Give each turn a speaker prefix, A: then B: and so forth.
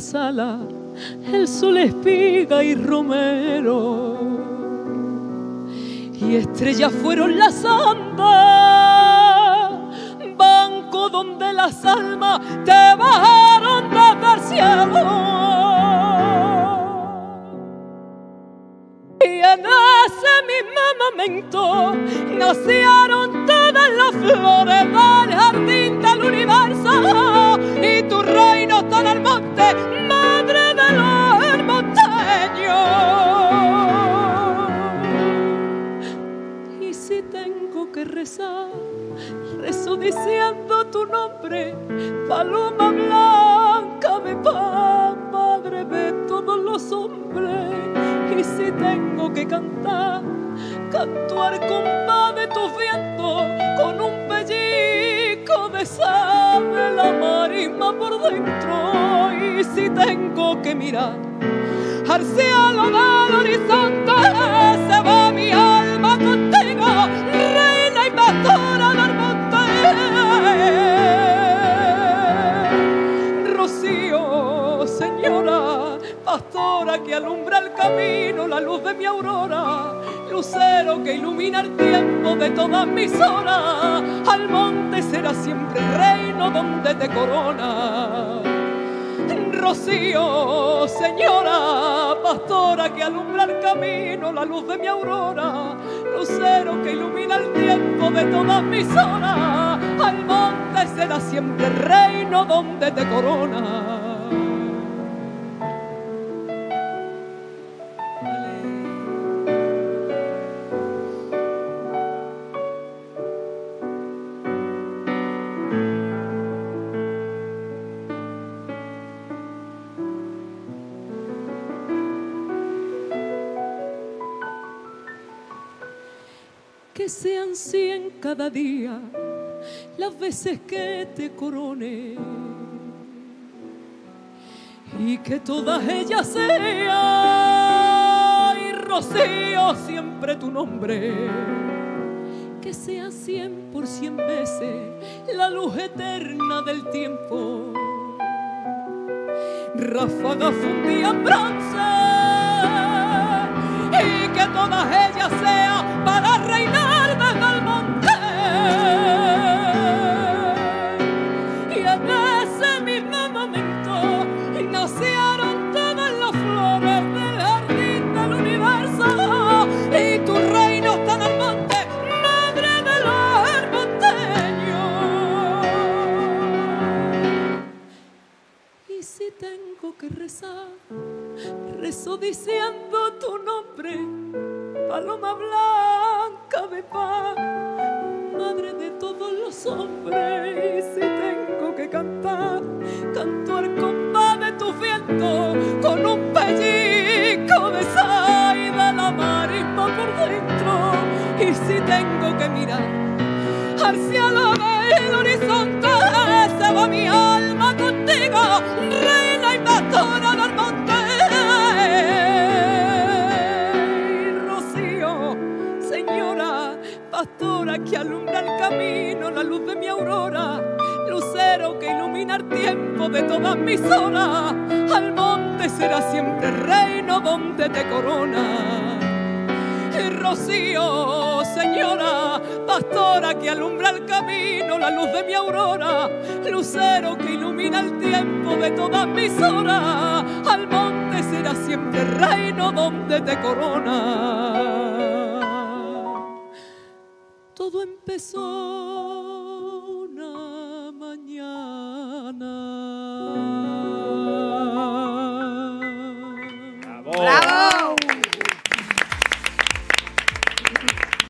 A: sala, el sol espiga y romero. Y estrellas fueron las andas, banco donde las almas te bajaron desde el cielo. Y en ese mismo momento nacieron todas las flores diciendo tu nombre, paloma blanca de paz, madre de todos los hombres y si tengo que cantar, canto al compás de tus vientos con un pellizco de sable la marisma por dentro. Y si tengo que mirar al cielo del horizonte, Rocío, señora, pastora que alumbra el camino, la luz de mi aurora, lucero que ilumina el tiempo de todas mis horas, al monte será siempre reino donde te corona. Rocío, señora, pastora que alumbra el camino, la luz de mi aurora, lucero que ilumina el tiempo de todas mis horas, será siempre reino donde te corona. que sean cien cada día las veces que te corone. Y que todas ellas sean y rocío siempre tu nombre. Que sea cien por cien veces la luz eterna del tiempo. Ráfagas bronce que rezar, rezo diciendo tu nombre, paloma blanca de paz, madre de todos los hombres. Y si tengo que cantar, canto al compás de tu viento, con un pellizco de saida la marisma por dentro. Y si tengo que mirar al cielo del horizonte, se va mi alma contigo, reina pastora del monte. Rocío, señora, pastora que alumbra el camino, la luz de mi aurora, lucero que ilumina el tiempo de todas mis horas, al monte será siempre reino donde te corona. Rocío, señora, pastora que alumbra el camino, la luz de mi aurora, lucero que ilumina el tiempo de todas mis horas, al monte será siempre reino donde te corona. Todo empezó